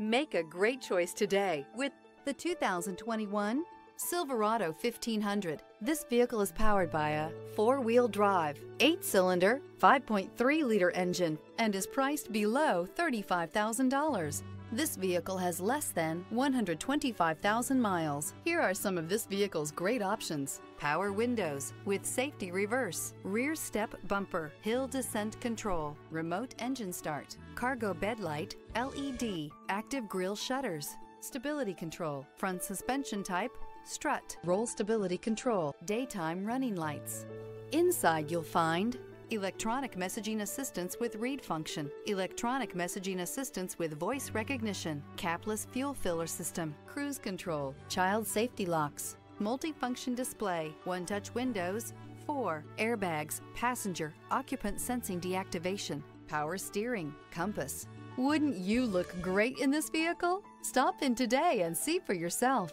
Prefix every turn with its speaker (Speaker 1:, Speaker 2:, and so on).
Speaker 1: Make a great choice today with the 2021 Silverado 1500. This vehicle is powered by a four-wheel drive, eight-cylinder, 5.3-liter engine and is priced below $35,000. This vehicle has less than 125,000 miles. Here are some of this vehicle's great options. Power windows with safety reverse, rear step bumper, hill descent control, remote engine start, cargo bed light, LED, active grille shutters, stability control, front suspension type, strut, roll stability control, daytime running lights. Inside you'll find electronic messaging assistance with read function, electronic messaging assistance with voice recognition, capless fuel filler system, cruise control, child safety locks, multifunction display, one-touch windows, four airbags, passenger, occupant sensing deactivation, power steering, compass. Wouldn't you look great in this vehicle? Stop in today and see for yourself.